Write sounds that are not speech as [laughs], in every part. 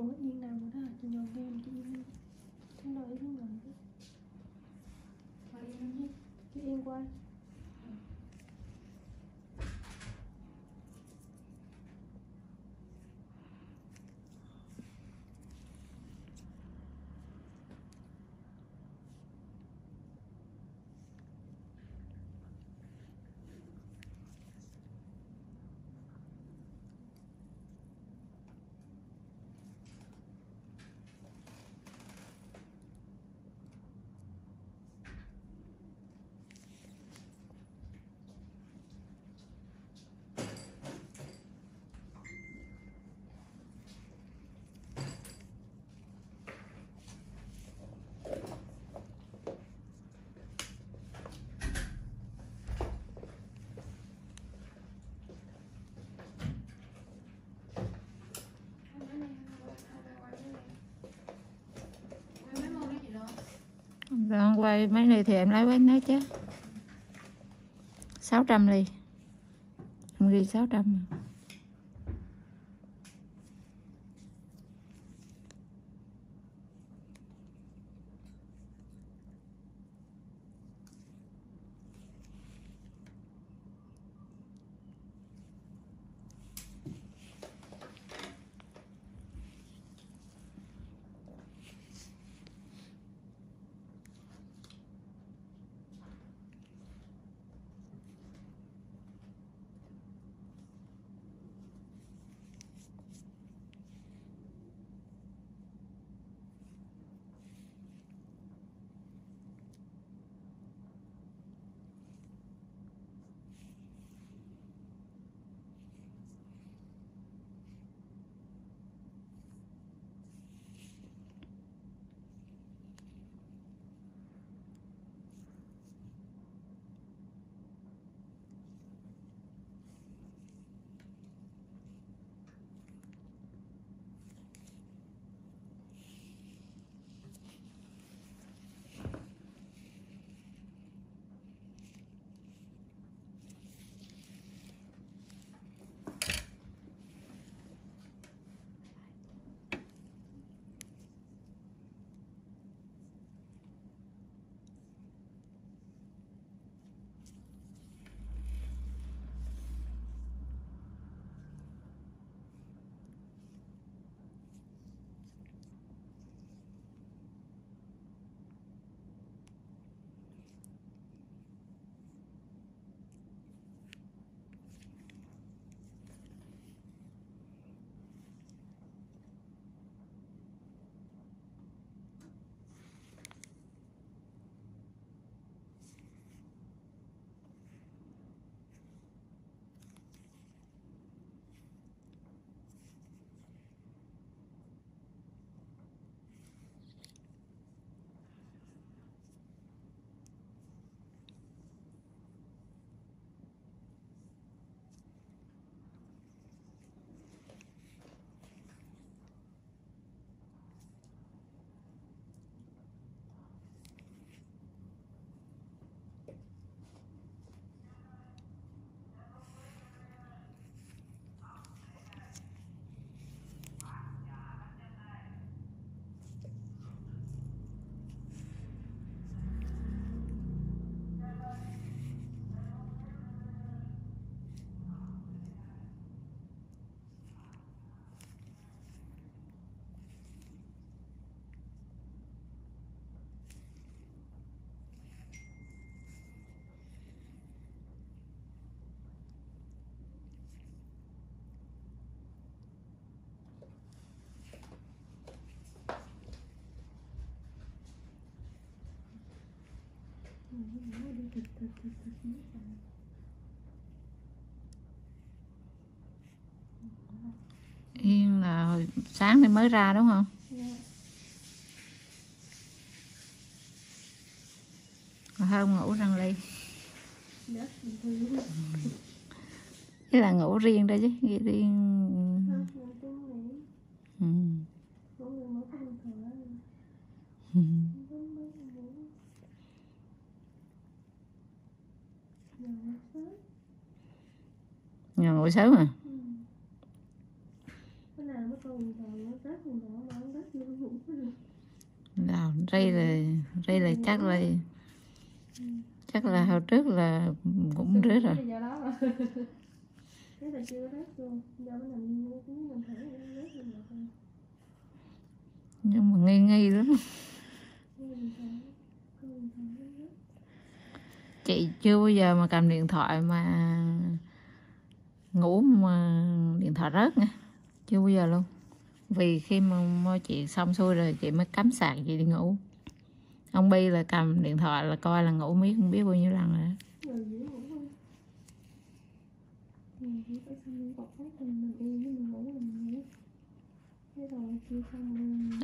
ủa yên nào nữa đó chị nhồi game chị yên đi không đợi nó ngồi đó chị yên qua. Rồi hôm qua mấy ly thì em lấy với nó chứ. 600 ly. Em ghi 600 Yên là hồi sáng thì mới ra đúng không? Còn ngủ răng ly. Thế là ngủ riêng đây chứ Ghi riêng ừ. [laughs] Ngủ người mở cái điện thoại. Ừ. Không biết ngủ. Ngủ sớm. Nhà ngủ sớm à Ừ. Bữa nào mất coi điện thoại nó rớt điện thoại mà nó rớt vô nó ngủ rồi Đào đây là đây là chắc là chắc là hồi trước là cũng rớt [laughs] rồi. Nhưng mà nghi nghi lắm. Chị chưa bao giờ mà cầm điện thoại mà ngủ mà điện thoại rớt nha. Chưa bao giờ luôn. Vì khi mà mua chị xong xuôi rồi chị mới cắm sạc chị đi ngủ. Ông Bi là cầm điện thoại là coi là ngủ miết, không biết bao nhiêu lần rồi đó.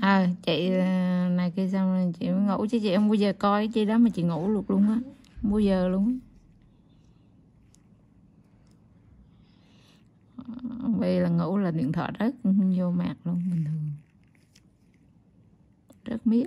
À, chị à, này kia xong rồi chị mới ngủ chứ chị không bao giờ coi cái chi đó mà chị ngủ luôn luôn á. Bao giờ luôn á. Ông là ngủ là điện thoại rất vô mặt luôn bình thường. Rất miết.